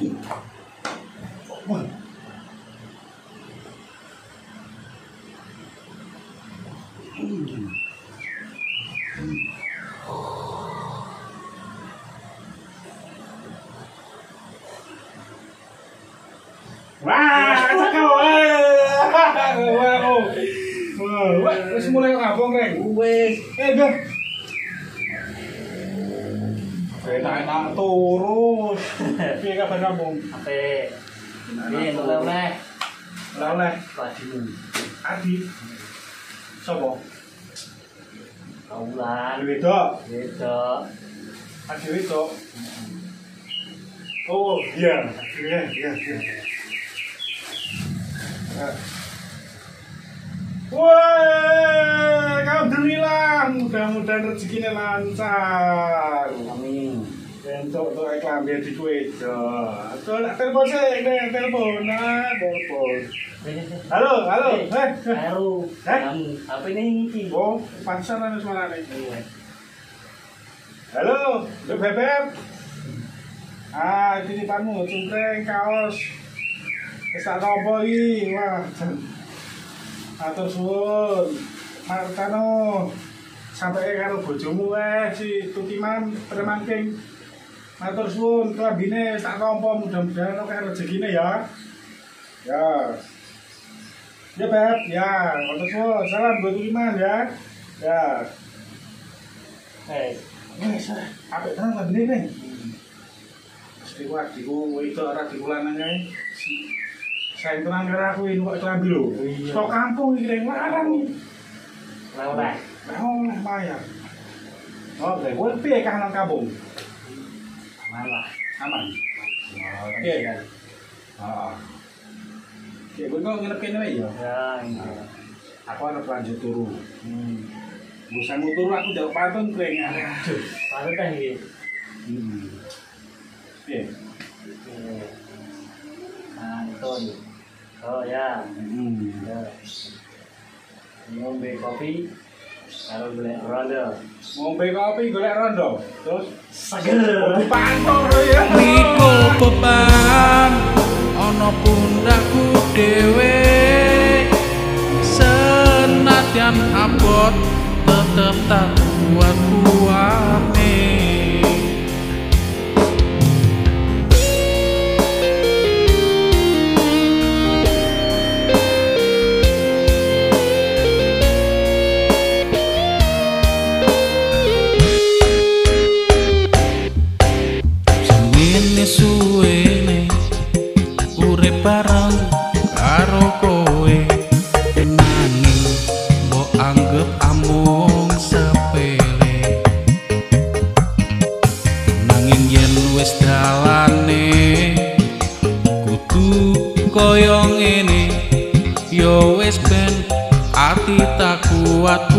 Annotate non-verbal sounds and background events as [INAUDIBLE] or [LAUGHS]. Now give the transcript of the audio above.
Wah, cakep. Wah, wow, Wah, wah, wis mulai ngabong, Reng. Wes. Eh, Bang. Enak-enak terus. [LAUGHS] Piye kabar kamu? Ape. Ini oleh-oleh. Oleh Padimu. Adi. Sopo? Kaulan. Wedok. Beda. Adi wedok. Oh, iya. Iya, iya, iya. Wah, alhamdulillah, mudah-mudahan rezekinya lancar. Amin. Bentuk iklan dia di kue telepon ini telepon, nah, telepon. Halo, halo, eh, eh. Baru. Eh? Apa ini iki? Oh, pansan anu suara nih. Halo, Lu Bebek. Ah, titipanmu, cungkreng, kaos. Wis tak tompo iki. Wah. Atur suwun. Martano. Sampai karo bojomu eh si Tutiman preman king. Matur suwun, klambine tak tompo mudah-mudahan karo rezekine ya. Ya. Ya, Beb. Ya, matur suwun. Salam buat Tutiman ya. Ya. Eh. Wes, apik tenan klambine ning. Mesti ku adikku itu ora dikulanane. Saya tenang karo aku ini kok kelambi lho. Iya. Kok kampung iki ning larang iki. Oleh. Mau lah bayar. Oh, kowe piye kahanan kampung? Malah. Aman. Oke. Iya. Heeh. Oke, kowe kok nginep kene ya. Ya, ini. Aku arep lanjut turu. Hmm. Busan turu aku jauh pantun kring. Aduh. Baru kan iki. Hmm. Itu nih. Oh ya. Hmm. Ya. Ngombe kopi karo golek rondo. Ngombe kopi golek rondo. Terus Seger. pantun ya. Mikul beban ana pundakku dhewe senadyan abot tetep tak kuat kuate kudu kaya ngene. Yo wis ben ati tak kuat